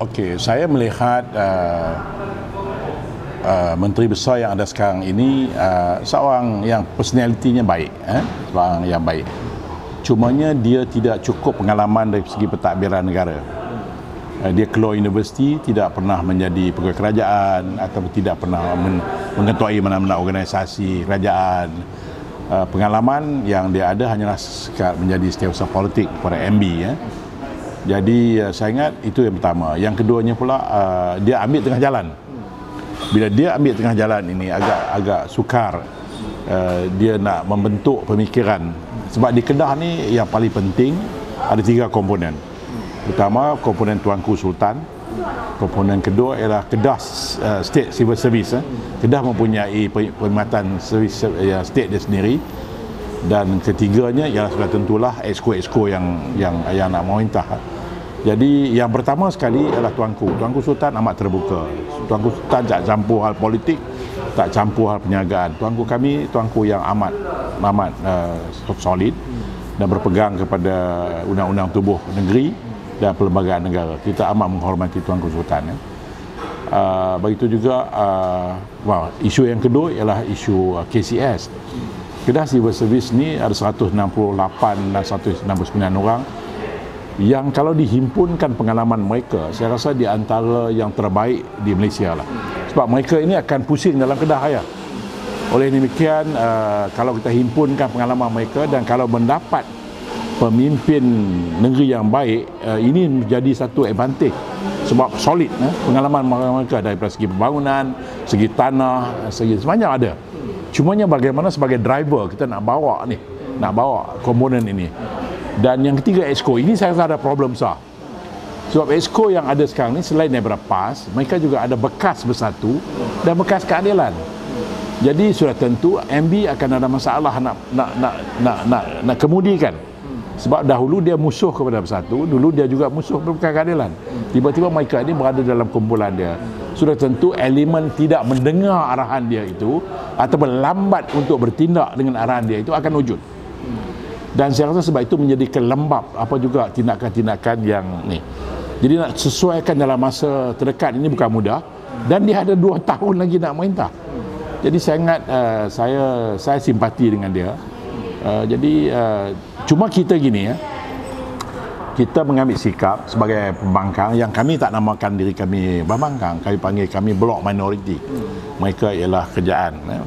Okey, saya melihat uh, uh, menteri besar yang ada sekarang ini uh, seorang yang personalitinya baik, eh? seorang yang baik. Cumanya dia tidak cukup pengalaman dari segi pentadbiran negara. Uh, dia keluar universiti tidak pernah menjadi pegawai kerajaan atau tidak pernah men- mengetuai mana-mana organisasi kerajaan. Uh, pengalaman yang dia ada hanyalah sekat menjadi setiausaha politik pada MB ya. Jadi uh, saya ingat itu yang pertama. Yang keduanya pula uh, dia ambil tengah jalan. Bila dia ambil tengah jalan ini agak agak sukar uh, dia nak membentuk pemikiran. Sebab di Kedah ni yang paling penting ada tiga komponen. Pertama komponen Tuanku Sultan. Komponen kedua ialah Kedah uh, State Civil Service. Eh. Kedah mempunyai perkhidmatan uh, state dia sendiri dan ketiganya ialah sudah tentulah exco-exco yang yang yang nak memerintah. Jadi yang pertama sekali ialah Tuanku. Tuanku Sultan amat terbuka. Tuanku Sultan tak campur hal politik, tak campur hal perniagaan. Tuanku kami tuanku yang amat amat uh, solid dan berpegang kepada undang-undang tubuh negeri dan perlembagaan negara. Kita amat menghormati Tuanku Sultan. Ya. Uh, begitu juga uh, well, isu yang kedua ialah isu uh, KCS Kedah Civil Service ni ada 168 dan 169 orang yang kalau dihimpunkan pengalaman mereka saya rasa di antara yang terbaik di Malaysia lah. Sebab mereka ini akan pusing dalam Kedah ya. Oleh demikian uh, kalau kita himpunkan pengalaman mereka dan kalau mendapat pemimpin negeri yang baik uh, ini menjadi satu advantage sebab solid eh, pengalaman mereka dari segi pembangunan segi tanah segi semuanya ada Cumanya bagaimana sebagai driver kita nak bawa ni, nak bawa komponen ini. Dan yang ketiga exco ini saya rasa ada problem besar. Sebab exco yang ada sekarang ni selain daripada PAS, mereka juga ada bekas bersatu dan bekas keadilan. Jadi sudah tentu MB akan ada masalah nak nak nak nak nak, nak kemudikan. Sebab dahulu dia musuh kepada bersatu, dulu dia juga musuh bekas keadilan. Tiba-tiba mereka ini berada dalam kumpulan dia sudah tentu elemen tidak mendengar arahan dia itu atau lambat untuk bertindak dengan arahan dia itu akan wujud. Dan saya rasa sebab itu menjadi kelembab apa juga tindakan-tindakan yang ni. Jadi nak sesuaikan dalam masa terdekat ini bukan mudah. Dan dia ada dua tahun lagi nak merintah jadi saya ingat uh, saya saya simpati dengan dia. Uh, jadi uh, cuma kita gini ya kita mengambil sikap sebagai pembangkang yang kami tak namakan diri kami pembangkang. Kami panggil kami blok minoriti mereka ialah kerjaan ya.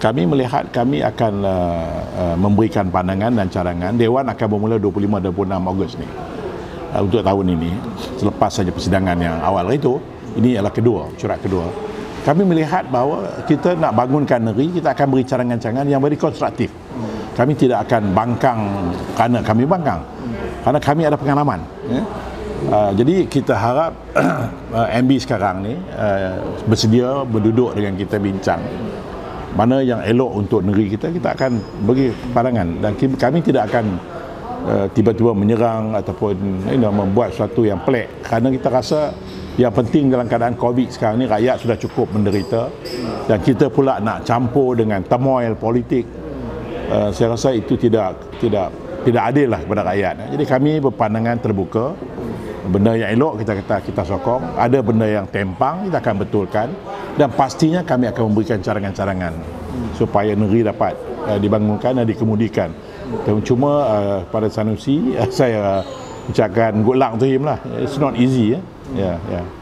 kami melihat kami akan uh, uh, memberikan pandangan dan cadangan. Dewan akan bermula 25-26 Ogos ni. Uh, untuk tahun ini selepas saja persidangan yang awal itu ini ialah kedua curat kedua. Kami melihat bahawa kita nak bangunkan negeri kita akan beri cadangan-cadangan yang beri konstruktif. Kami tidak akan bangkang kerana kami bangkang kerana kami ada pengalaman ya. uh, jadi kita harap uh, MB sekarang ni uh, bersedia berduduk dengan kita bincang. Mana yang elok untuk negeri kita kita akan bagi pandangan. Dan kami tidak akan uh, tiba-tiba menyerang ataupun you know, membuat sesuatu yang pelik. Kerana kita rasa yang penting dalam keadaan COVID sekarang ni rakyat sudah cukup menderita. Dan kita pula nak campur dengan turmoil politik. Uh, saya rasa itu tidak tidak tidak adil lah kepada rakyat. Jadi kami berpandangan terbuka. Benda yang elok kita kata kita sokong, ada benda yang tempang kita akan betulkan dan pastinya kami akan memberikan cadangan-cadangan supaya negeri dapat uh, dibangunkan dan dikemudikan. Cuma uh, pada Sanusi uh, saya ucapkan good luck to him lah. It's not easy ya. Yeah. Yeah, yeah.